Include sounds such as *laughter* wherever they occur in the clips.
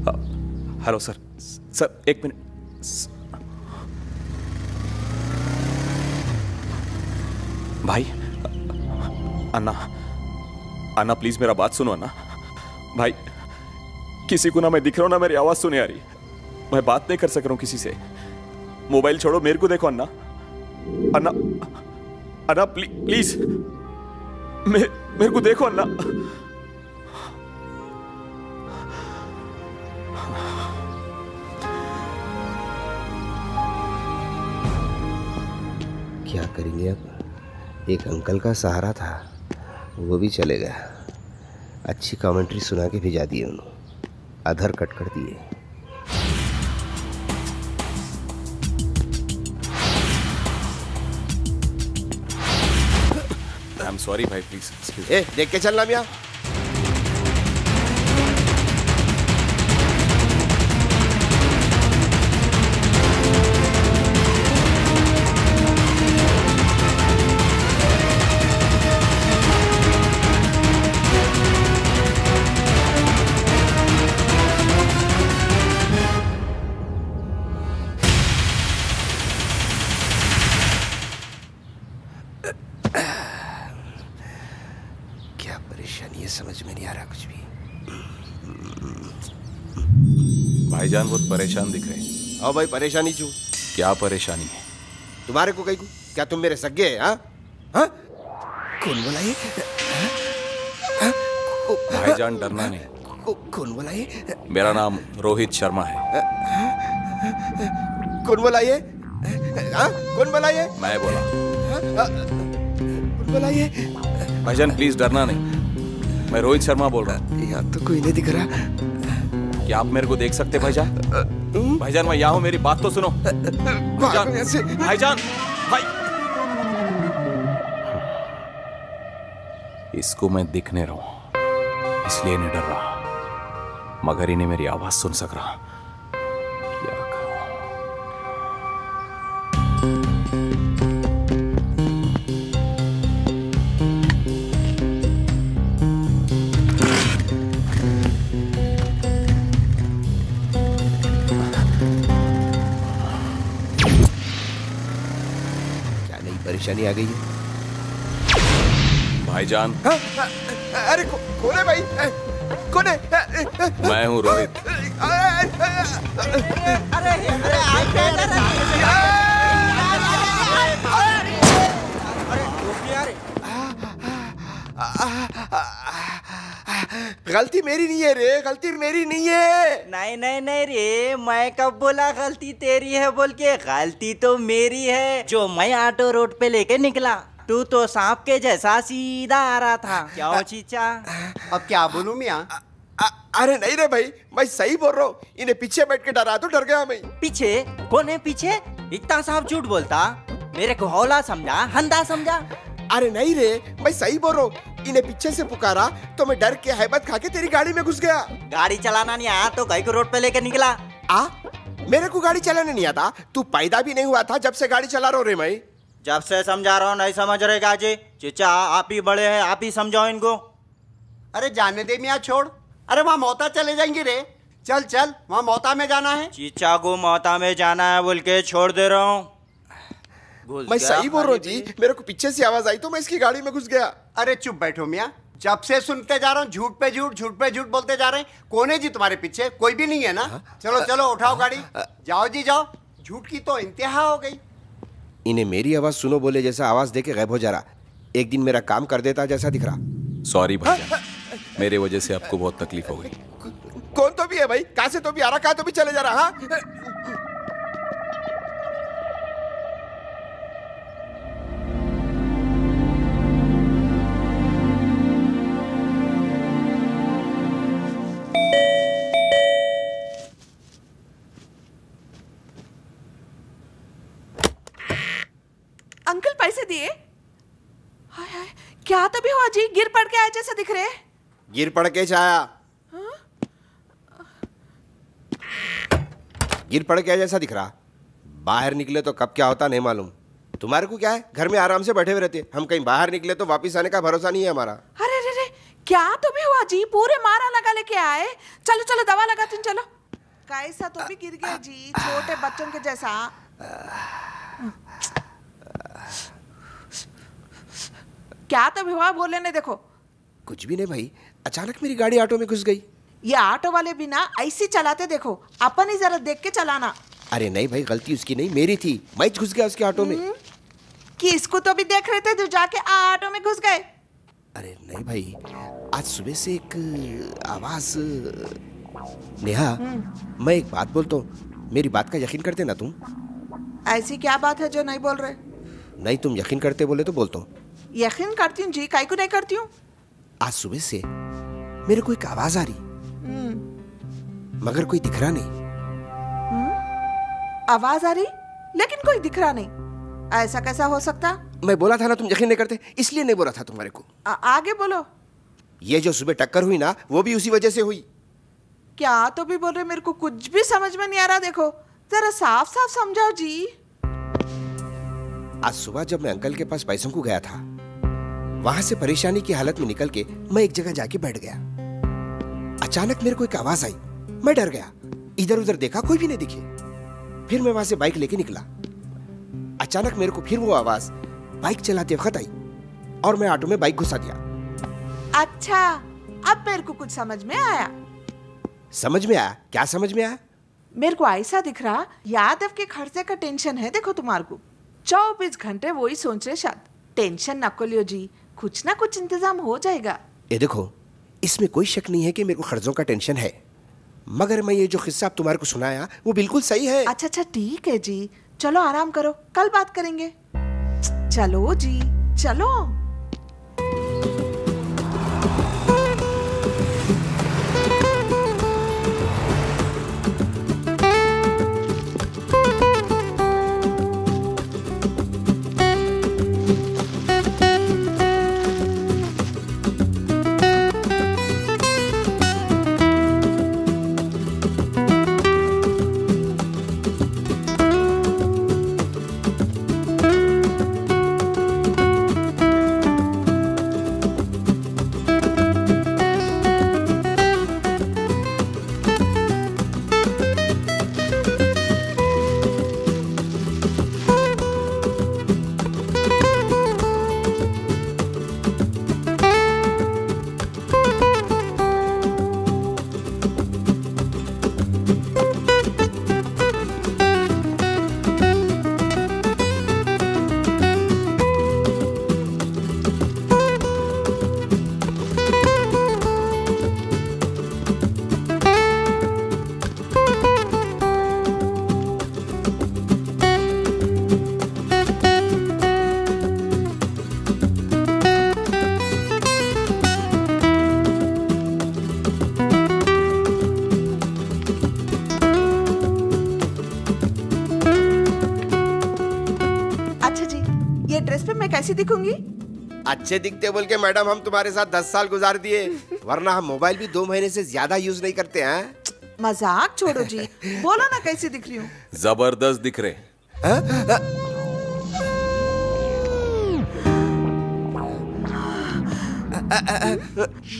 Hello sir sir एक minute भाई अन्ना अन्ना प्लीज़ मेरा बात सुनो अन्ना. भाई किसी को ना मैं दिख रहा हूँ ना मेरी आवाज़ सुने आ रही. मैं बात नहीं कर सक रहा हूँ किसी से. मोबाइल छोड़ो मेरे को देखो अन्ना. अन्ना अन्ना प्ली, प्लीज़ मे, मेरे को देखो अन्ना. क्या करेंगे अब? एक अंकल का सहारा था वो भी चले गया अच्छी कमेंट्री सुना के भिजा दिए उन्होंने। अधर कट कर दिए। आई एम सॉरी भाई प्लीज़ ए देख के चलना मियाँ। परेशान दिख रहे हैं। आओ भाई परेशानी क्यों? क्या परेशानी है? तुम्हारे को कहीं क्या तुम मेरे सगे हैं हाँ? हाँ? कौन बोला ये हाँ? को- भाईजान डरना नहीं। कौन बोला ये मेरा नाम रोहित शर्मा है। कौन बोला ये हाँ? कौन बोला ये मैं बोला। कौन बोला ये भाईजान प्लीज़ डरना नहीं। मैं रोहित शर्मा बोल रहा हूँ। यहाँ तो कोई नहीं दिख रहा। क्या आप मेरे को देख सकते भाईजान? भाईजान मैं यहाँ हूँ मेरी बात तो सुनो। से। भाईजान भाई। इसको मैं दिखने रहा हूँ इसलिए नहीं डर रहा। मगर इन्हें मेरी आवाज़ सुन सक रहा। क्या करूँ? परेशानी आ गई है भाईजान हाँ? अरे को, कौन है भाई कौन है मैं हूँ रोहित गलती मेरी नहीं है रे गलती मेरी नहीं है। नहीं नहीं नहीं रे मैं कब बोला गलती तेरी है बोल के? गलती तो मेरी है जो मैं ऑटो रोड पे लेके निकला तू तो सांप के जैसा सीधा आ रहा था। क्यों चीचा? अब क्या बोलूँ मियाँ? अरे नहीं रे भाई मैं सही बोल रहा हूँ। इन्हें पीछे बैठ के डरा तो डर गया मैं। पीछे? कौन है पीछे? इतना सांप झूठ बोलता? मेरे को हौला समझा हंदा समझा। अरे नहीं रे मैं सही बोल रहा हूँ। इन्हें पीछे से पुकारा तो मैं डर के हैबत खा के तेरी गाड़ी में घुस गया। गाड़ी चलाना नहीं आया तो कहीं को रोड पे लेके निकला। आ मेरे को गाड़ी चलाने नहीं आता। तू पैदा भी नहीं हुआ था जब से गाड़ी चला रो रे मैं। जब से समझा रहा हूँ नहीं समझ रहे गाजी। चीचा आप ही बड़े हैं आप ही समझाओ इनको। अरे जाने दे मियाँ छोड़। अरे वहाँ मोता चले जाएँगे रे। चल चल वहाँ मोता में जाना है। चीचा को मोता में जाना है बोल के छोड़ दे रहा हूँ। मैं गया सही बोल रहा हूँ जी। मेरे को पीछे से आवाज़ आई तो मैं इसकी गाड़ी में घुस गया। अरे चुप बैठो मियाँ। जब से सुनते जा रहा हूँ झूठ पे झूठ झूठ पे झूठ बोलते जा रहे हैं। कौन है जी तुम्हारे पीछे? कोई भी नहीं है ना? चलो चलो उठाओ गाड़ी। जाओ जी जाओ। झूठ की तो इंतहा हो गई। इन्हें मेरी आवाज़ सुनो बोले जैसा आवाज़ दे के गायब हो जा रहा। एक दिन मेरा काम कर देता जैसा दिख रहा। सॉरी भाईजान मेरे वजह से आपको बहुत तकलीफ़ हो गई। कौन तो भी है भाई? कहा से तो भी आ रहा कहा तो भी चले जा रहा क्या तभी हुआ जी? गिर पड़ के आए जैसे दिख रहे गिर पड़ के छाया। गिर पड़ के जैसा दिख रहा। बाहर निकले तो कब क्या होता नहीं मालूम। तुम्हारे को क्या है? घर में आराम से बैठे हुए रहते। हम कहीं बाहर निकले तो वापस आने का भरोसा नहीं है हमारा। अरे रे रे क्या तो भी हुआ जी? पूरे मारा लगा लेके आए। चलो चलो दवा लगाती हूँ चलो। कैसा तो भी गिर गया जी छोटे बच्चों के जैसा। क्या तो हुआ बोले नहीं देखो। कुछ भी नहीं भाई अचानक मेरी गाड़ी ऑटो में घुस गई। ये ऑटो वाले भी ना ऐसे चलाते देखो अपन ही जरा देख के चलाना। अरे नहीं भाई गलती उसकी नहीं मेरी थी मैं घुस गया उसके ऑटो में। कि इसको तो भी देख रहे थे जो जाके ऑटो में घुस गए। अरे नहीं भाई आज सुबह से एक आवाज़ नेहा मैं एक बात बोलता हूँ मेरी बात का यकीन करते ना तुम? ऐसी क्या बात है जो नहीं बोल रहे? नहीं तुम यकीन करते बोले तो बोलता हूँ। यकीन करती हूँ जी काई को नहीं करती हूँ। आज सुबह से मेरे को एक आवाज़ आ रही। मगर कोई दिख रहा नहीं। आवाज़ आ रही लेकिन कोई दिख रहा नहीं। ऐसा कैसा हो सकता? मैं बोला था ना तुम यकीन नहीं करते इसलिए नहीं बोला था तुम्हारे को। आ, आगे बोलो। ये जो सुबह टक्कर हुई ना वो भी उसी वजह से हुई। क्या तो भी बोल रहे मेरे को कुछ भी समझ में नहीं आ रहा देखो। जरा साफ़ साफ़ समझाओ जी। आज सुबह जब मैं अंकल के पास पैसों को गया था वहाँ से परेशानी की हालत में निकल के मैं एक जगह जाके बैठ गया। अचानक मेरे को एक आवाज़ आई। मैं डर गया। इधर उधर देखा कोई भी नहीं दिखे। फिर मैं वहाँ से बाइक लेके निकला। अचानक मेरे को फिर वो आवाज़ बाइक चलाते वक्त आई और मैं ऑटो में बाइक घुसा दिया। अच्छा अब मेरे को कुछ समझ में आया। समझ में आया? क्या समझ में आया? मेरे को ऐसा दिख रहा यादव के खर्चे का टेंशन है देखो तुम्हारे को। चौबीस घंटे वही सोच रहे शायद। टेंशन न लियो जी। कुछ ना कुछ इंतज़ाम हो जाएगा। ये देखो इसमें कोई शक नहीं है कि मेरे को कर्जों का टेंशन है। मगर मैं ये जो किस्सा आप तुम्हारे को सुनाया वो बिल्कुल सही है। अच्छा अच्छा ठीक है जी। चलो आराम करो। कल बात करेंगे। चलो जी चलो। अच्छे दिखते बोल के मैडम हम तुम्हारे साथ दस साल गुजार दिए। वरना हम मोबाइल भी दो महीने से ज़्यादा यूज़ नहीं करते हैं? मज़ाक छोड़ो जी। बोलो ना कैसी दिख रही हूँ। ज़बरदस्त दिख रहे।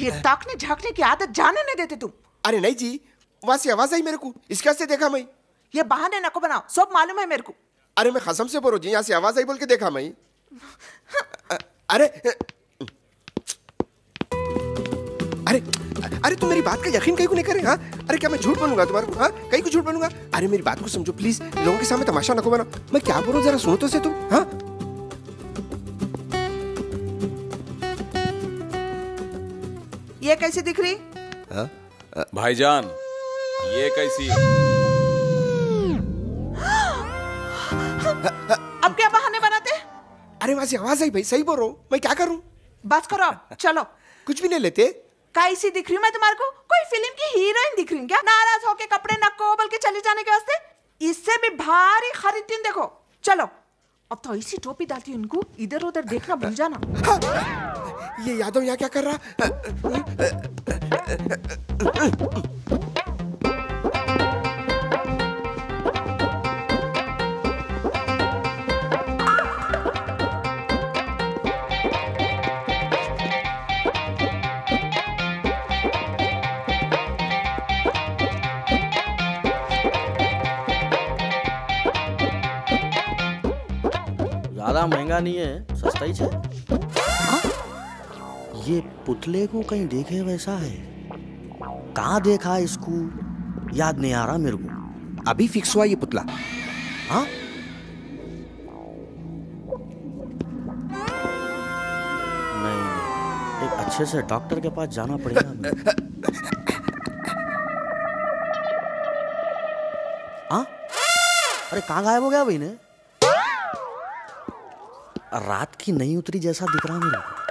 ये ताकने झांकने की आदत जाने नहीं देते तुम। अरे नहीं जी वहाँ से आवाज़ आई मेरे को। इसका से देखा मैं। ये बहाने नको बनाओ सब मालूम है मेरे को। अरे मैं कसम से बोलो जी यहाँ से आवाज़ आई बोल के देखा मैं। अ- अरे अरे अरे तुम मेरी बात का यकीन कहीं को नहीं करे हाँ? अरे क्या मैं झूठ बोलूँगा तुम्हारे को हाँ? कहीं को झूठ बोलूँगा? अरे मेरी बात को समझो प्लीज़ लोगों के सामने तमाशा नको बनाओ। मैं क्या बोलूँ जरा सुनो तो से तुम हाँ? ये कैसी दिख रही? हाँ? भाईजान ये कैसी अरे वहाँ से आवाज़ आई भाई सही बोल रहा हूँ मैं क्या करूँ? बस करो चलो। कुछ भी नहीं लेते। कैसी दिख रही हूँ मैं तुम्हारे को? कोई फ़िल्म की हीरोइन दिख रही हूँ क्या? नाराज़ होके कपड़े नको बल्कि चले जाने के वास्ते? इससे भी भारी खरीदती हूँ देखो। चलो। अब तो ऐसी टोपी डालती हूँ उनको। इधर उधर देखना भूल जाना। ये यादव यहाँ क्या कर रहा? *laughs* *laughs* ज़्यादा महँगा नहीं है सस्ता ही है? ये पुतले को कहीं देखे वैसा है। कहाँ देखा इसको? याद नहीं आ रहा मेरे को। अभी फिक्स हुआ ये पुतला। हाँ? एक अच्छे से डॉक्टर के पास जाना पड़ेगा। हाँ? अरे कहाँ गायब हो गया भाई ने? रात की नहीं उतरी जैसा दिख रहा मेरे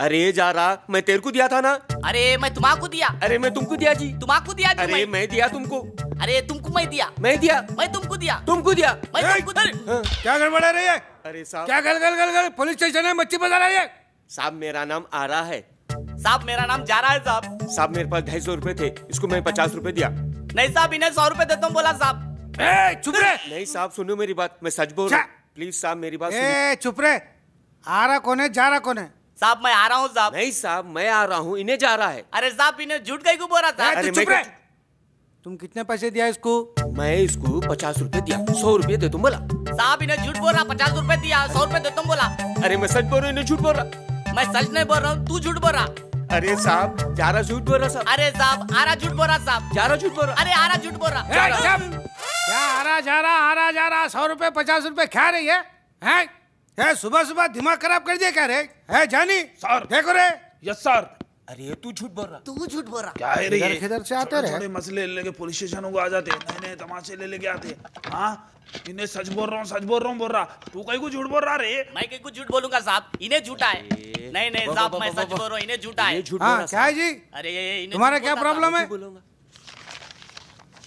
अरे जा रहा मैं तेरे को दिया था ना? अरे मैं तुम्हाको दिया। अरे मैं तुमको दिया जी। तुम्हाको दिया जी अरे मैं। मैं दिया तुमको। अरे तुमको मैं दिया। मैं दिया। मैं तुमको दिया। तुमको दिया। मैं तुमको दिया। क्या गड़बड़ है रही है अरे साहब। क्या गल गल गल गल पुलिस स्टेशन है मच्छी बजा रही है साहब मेरा नाम आ रहा है। साहब मेरा नाम जा रहा है साहब। साहब मेरे पास ढाई सौ रुपए थे। इसको मैं पचास रूपए दिया। नहीं साहब इन्हें सौ रुपए देता हूँ बोला साहब। चुप रे नहीं साहब सुनो मेरी बात मैं सच बोल रहा हूँ। प्लीज़ साहब मेरी बात ए चुप रे आ रहा कौन है? जा रहा कौन है? साहब मैं आ रहा हूँ साहब। नहीं साहब मैं आ रहा हूँ इन्हें जा रहा है। अरे साहब इन्हें झूठ गई को बोल रहा था? अरे चुप तुम कितने पैसे दिया इसको? मैं इसको पचास रुपए दिया सौ रुपए दे तुम बोला। साहब इन्हें झूठ बोल रहा पचास रुपए दिया सौ रुपए दे तुम बोला। अरे मैं सच बोल रहा हूँ इन्हें झूठ बोल रहा। मैं सच नहीं बोल रहा हूँ तू झूठ बोल रहा। अरे साहब जारा झूठ बोल रहा साहब। अरे साहब आरा झूठ बोल रहा साहब। जारा झूठ बोल रहा। अरे आरा झूठ बोल रहा। क्या आरा जारा जा रहा आ जा रहा सौ रुपए पचास रुपए खा रही है? हैं? है सुबह सुबह दिमाग खराब कर दिया क्या रे? है जानी? सर। देखो रे। Yes sir. अरे तू झूठ बोल रहा। तू झूठ बोल रहा। क्या है रे किधर ये? किधर से आते रहे? छोटे मसले लेके पुलिस स्टेशन को आ जाते। नए नए तमाशे ले लेके आते। हाँ? इन्हें सच बोल रहा हूँ सच बोल रहा हूँ बोल रहा। तू कहीं को झूठ बोल रहा रे? मैं कहीं कुछ झूठ बोलूँगा साहब। इन्हें झूठा है। नहीं नहीं साहब मैं सच बोल रहा हूँ इन्हें झूठा है। हाँ क्या है जी? अरे इन्हें तुम्हारा क्या प्रॉब्लम है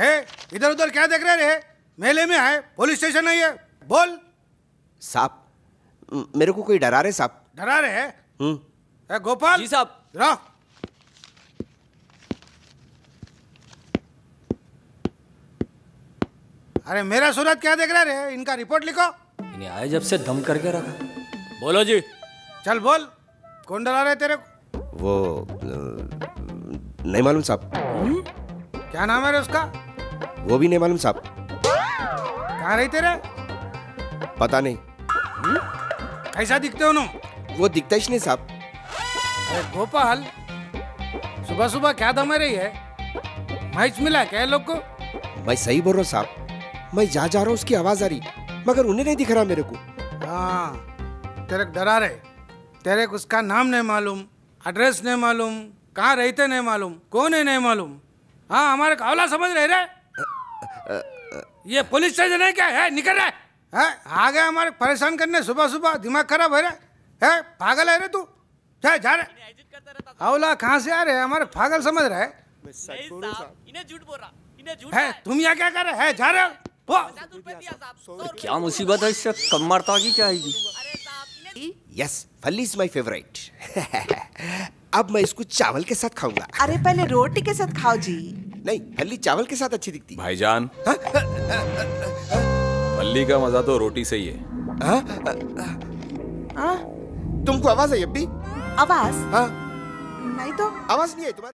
ए इधर उधर क्या देख रहे रे? मेले में है पुलिस स्टेशन है। ये बोल। साहब मेरे को कोई डरा रहे साहब? डरा रहे हैं? हम्म। ए गोपाल! जी साहब। रहो अरे मेरा सूरत क्या देख रहे रे? इनका रिपोर्ट लिखो। इन्हें आए जब से दम करके रखा। बोलो जी। चल बोल। कौन डरा रहे तेरे को? वो नहीं मालूम साहब। क्या नाम है रे उसका? वो भी नहीं मालूम साहब। कहाँ रही तेरे? पता नहीं। कैसा दिखते हो नो? वो दिखता ही नहीं साहब। गोपाल सुबह सुबह क्या दम रही है? मैच मिला क्या लोग को? मैं सही बोल रहा हूँ साहब। मैं जा जा रहा हूँ उसकी आवाज़ आ रही। मगर उन्हें नहीं दिख रहा मेरे को। हाँ तेरे डरा रहे। तेरे को उसका नाम नहीं मालूम एड्रेस नहीं मालूम कहाँ रहते नहीं मालूम कौन है नहीं मालूम। हाँ हमारे कावला समझ रहे रे। ये पुलिस स्टेशन है क्या? है निकल रहा है। आ गए हमारे परेशान करने सुबह सुबह दिमाग खराब है रे। है पागल है रे तू। जा जा रहे कावला कहाँ से आ रहे हैं? हमारे पागल समझ रहे नहीं इन्हें झूठ बोल रहा इन्हें झूठ है तुम यहाँ क्या कर रहे है? जा रहे हो क्या मुसीबत है इससे? कम मारता की क्या आएगी यस फली इज़ माई फेवरेट अब मैं इसको चावल के साथ खाऊँगा। अरे पहले रोटी के साथ खाओ जी। नहीं फली चावल के साथ अच्छी दिखती। भाईजान फल्ली का मज़ा तो रोटी से ही है। हाँ? तुमको आवाज़ है अभी? आवाज़? हाँ। नहीं तो? आवाज़ नहीं है तुम्हारी।